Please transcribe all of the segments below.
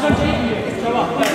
Zobaczcie, co ma.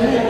Amen.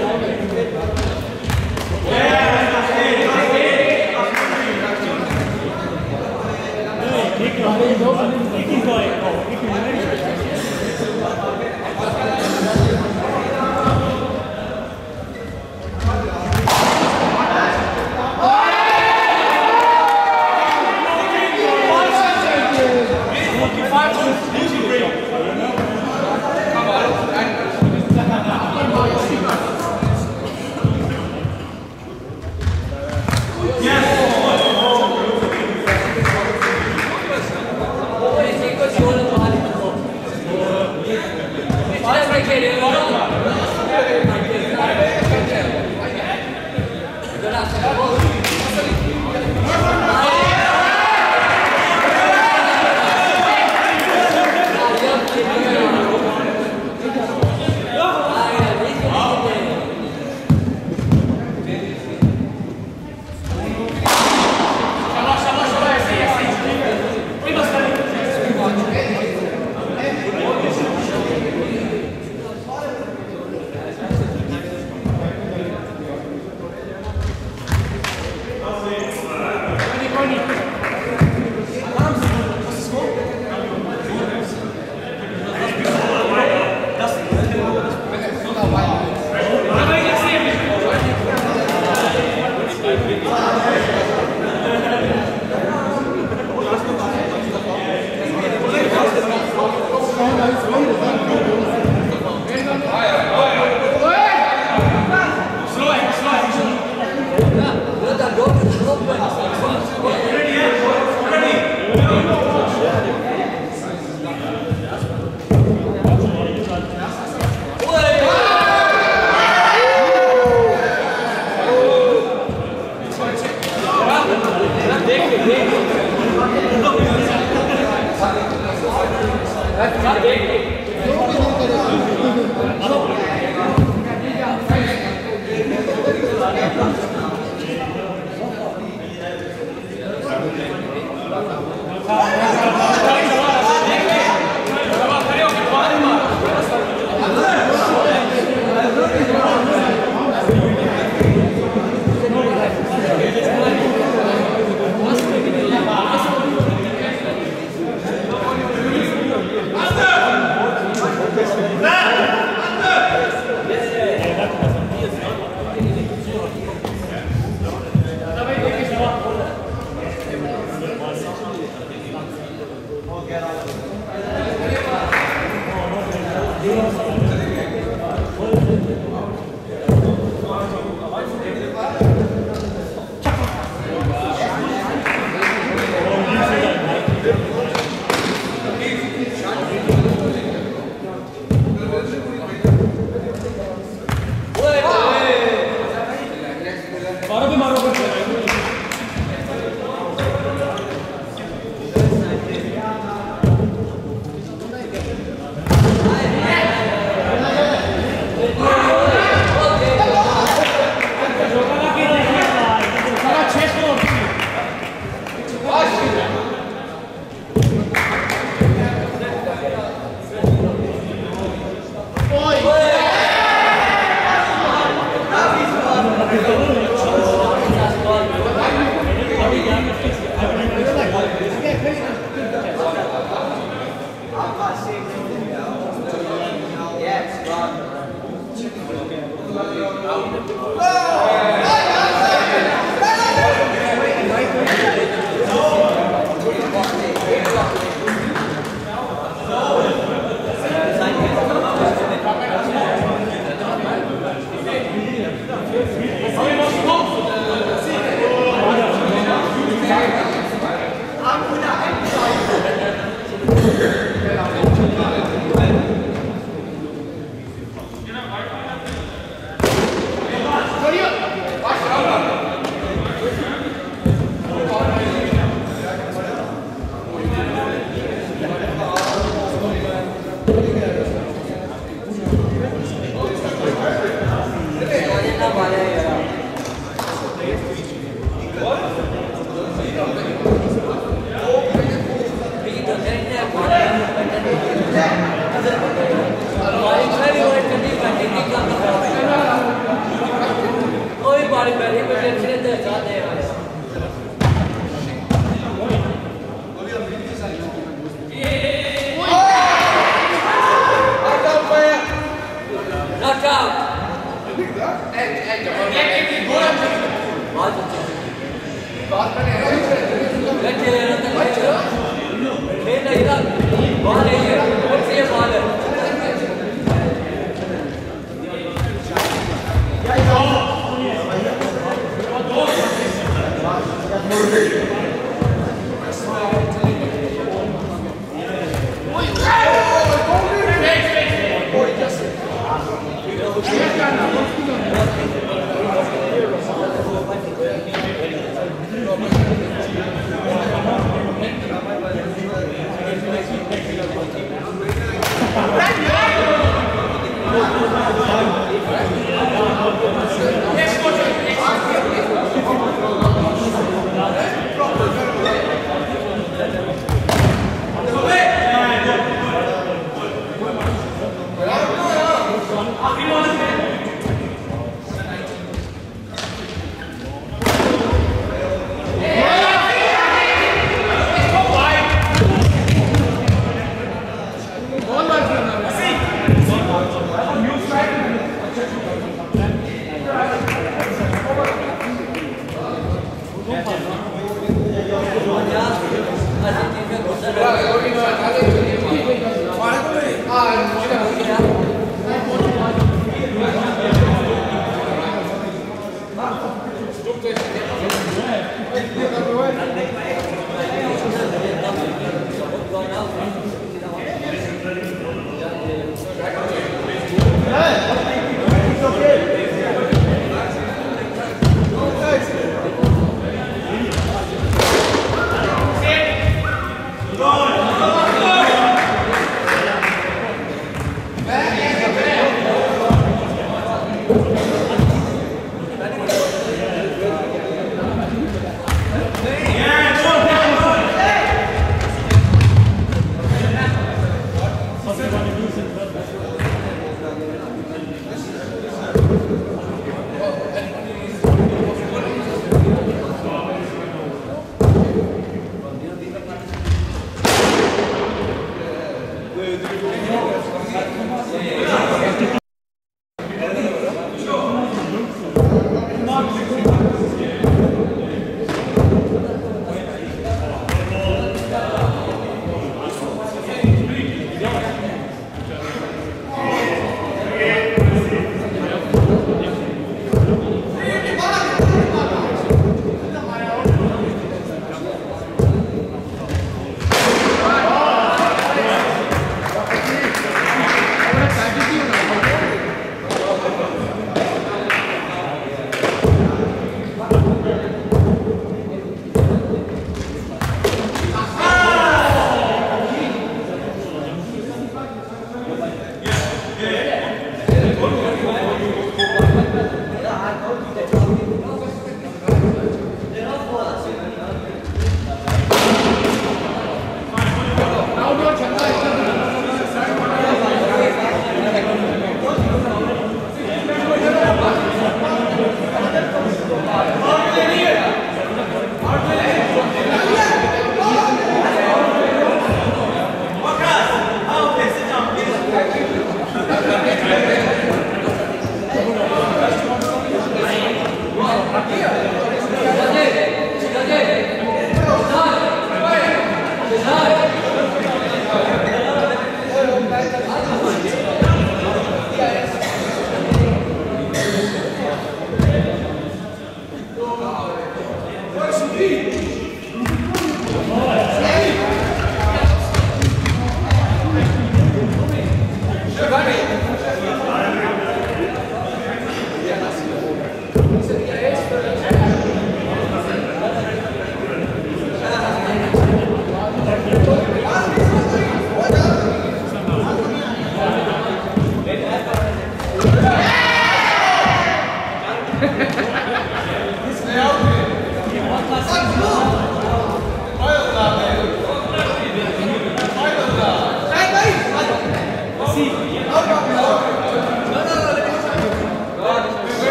Absolutely.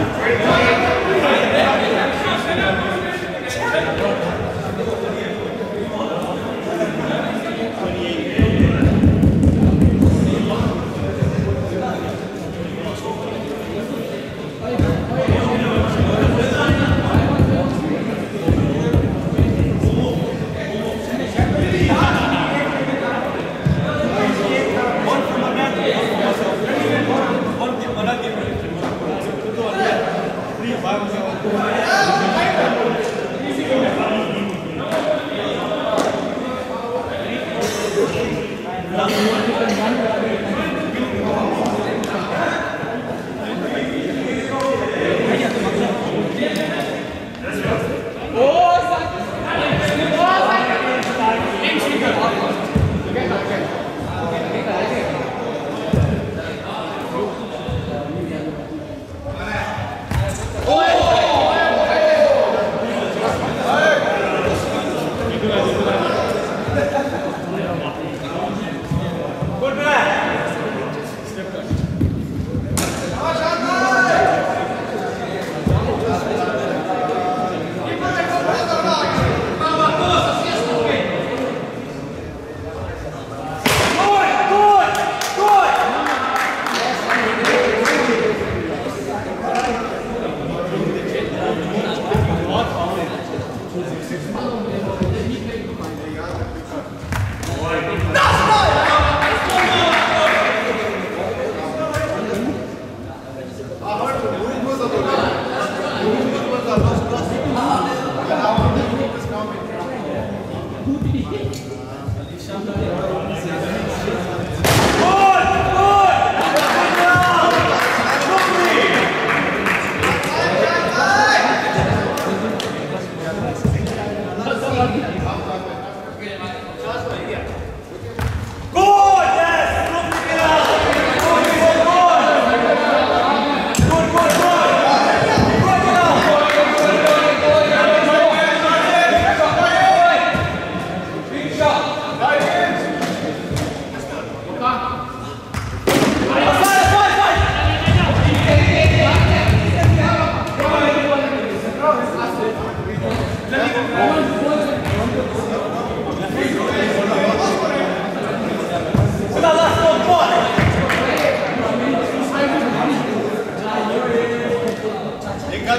Great.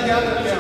ligado aqui.